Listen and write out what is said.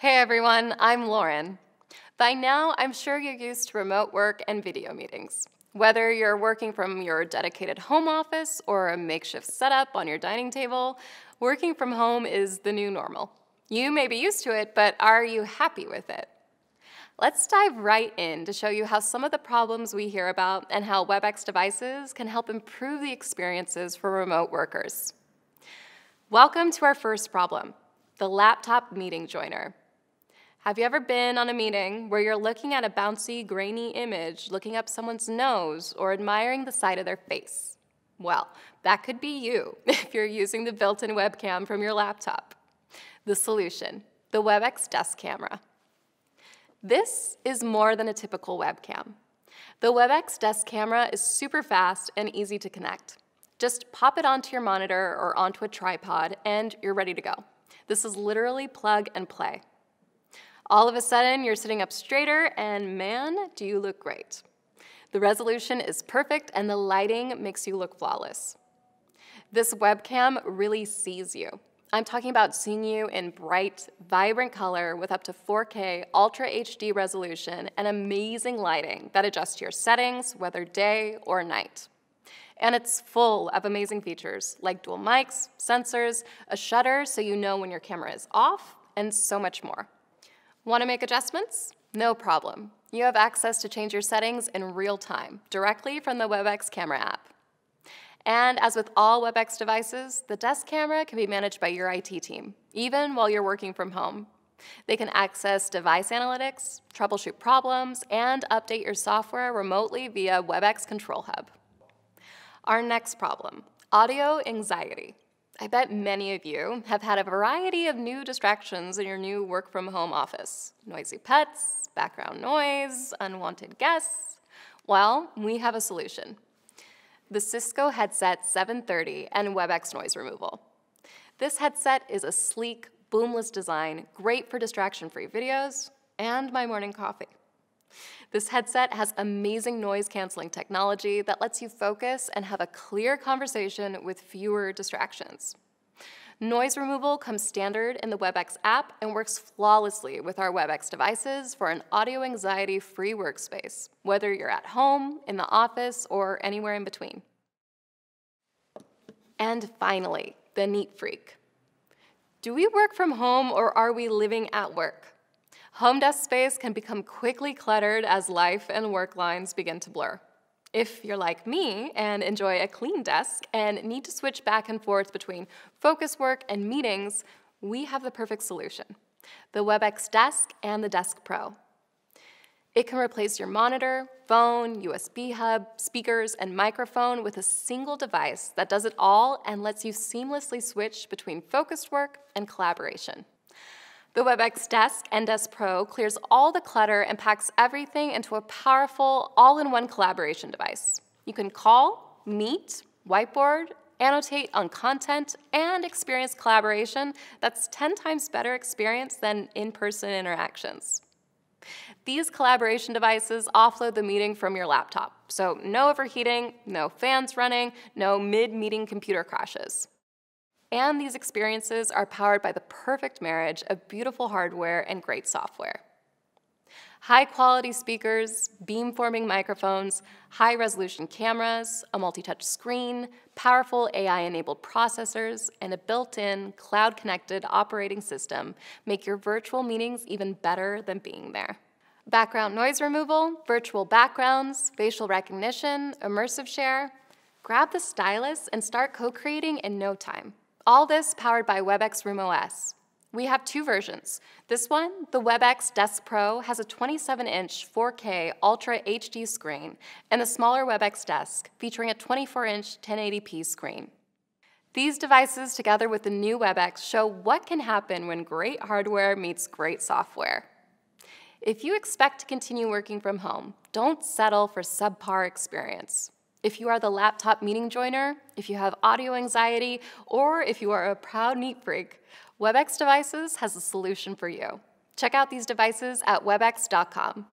Hey everyone, I'm Lauren. By now, I'm sure you're used to remote work and video meetings. Whether you're working from your dedicated home office or a makeshift setup on your dining table, working from home is the new normal. You may be used to it, but are you happy with it? Let's dive right in to show you how some of the problems we hear about and how WebEx devices can help improve the experiences for remote workers. Welcome to our first problem, the laptop meeting joiner. Have you ever been on a meeting where you're looking at a bouncy, grainy image, looking up someone's nose, or admiring the side of their face? Well, that could be you if you're using the built-in webcam from your laptop. The solution, the WebEx desk camera. This is more than a typical webcam. The WebEx desk camera is super fast and easy to connect. Just pop it onto your monitor or onto a tripod and you're ready to go. This is literally plug and play. All of a sudden, you're sitting up straighter, and man, do you look great. The resolution is perfect, and the lighting makes you look flawless. This webcam really sees you. I'm talking about seeing you in bright, vibrant color with up to 4K Ultra HD resolution and amazing lighting that adjusts your settings, whether day or night. And it's full of amazing features like dual mics, sensors, a shutter so you know when your camera is off, and so much more. Want to make adjustments? No problem. You have access to change your settings in real time, directly from the WebEx camera app. And as with all WebEx devices, the desk camera can be managed by your IT team, even while you're working from home. They can access device analytics, troubleshoot problems, and update your software remotely via WebEx Control Hub. Our next problem, audio anxiety. I bet many of you have had a variety of new distractions in your new work from home office. Noisy pets, background noise, unwanted guests. Well, we have a solution. The Cisco Headset 730 and WebEx noise removal. This headset is a sleek, boomless design, great for distraction-free videos, and my morning coffee. This headset has amazing noise canceling technology that lets you focus and have a clear conversation with fewer distractions. Noise removal comes standard in the WebEx app and works flawlessly with our WebEx devices for an audio anxiety-free workspace, whether you're at home, in the office, or anywhere in between. And finally, the neat freak. Do we work from home or are we living at work? Home desk space can become quickly cluttered as life and work lines begin to blur. If you're like me and enjoy a clean desk and need to switch back and forth between focus work and meetings, we have the perfect solution, the WebEx Desk and the Desk Pro. It can replace your monitor, phone, USB hub, speakers, and microphone with a single device that does it all and lets you seamlessly switch between focused work and collaboration. The WebEx Desk and Desk Pro clears all the clutter and packs everything into a powerful, all-in-one collaboration device. You can call, meet, whiteboard, annotate on content, and experience collaboration that's 10 times better experience than in-person interactions. These collaboration devices offload the meeting from your laptop, so no overheating, no fans running, no mid-meeting computer crashes. And these experiences are powered by the perfect marriage of beautiful hardware and great software. High quality speakers, beamforming microphones, high resolution cameras, a multi-touch screen, powerful AI-enabled processors, and a built-in cloud-connected operating system make your virtual meetings even better than being there. Background noise removal, virtual backgrounds, facial recognition, immersive share. Grab the stylus and start co-creating in no time. All this powered by WebEx Room OS. We have two versions. This one, the WebEx Desk Pro, has a 27-inch 4K Ultra HD screen and the smaller WebEx Desk, featuring a 24-inch 1080p screen. These devices, together with the new WebEx, show what can happen when great hardware meets great software. If you expect to continue working from home, don't settle for subpar experience. If you are the laptop meeting joiner, if you have audio anxiety, or if you are a proud neat freak, WebEx Devices has a solution for you. Check out these devices at webex.com.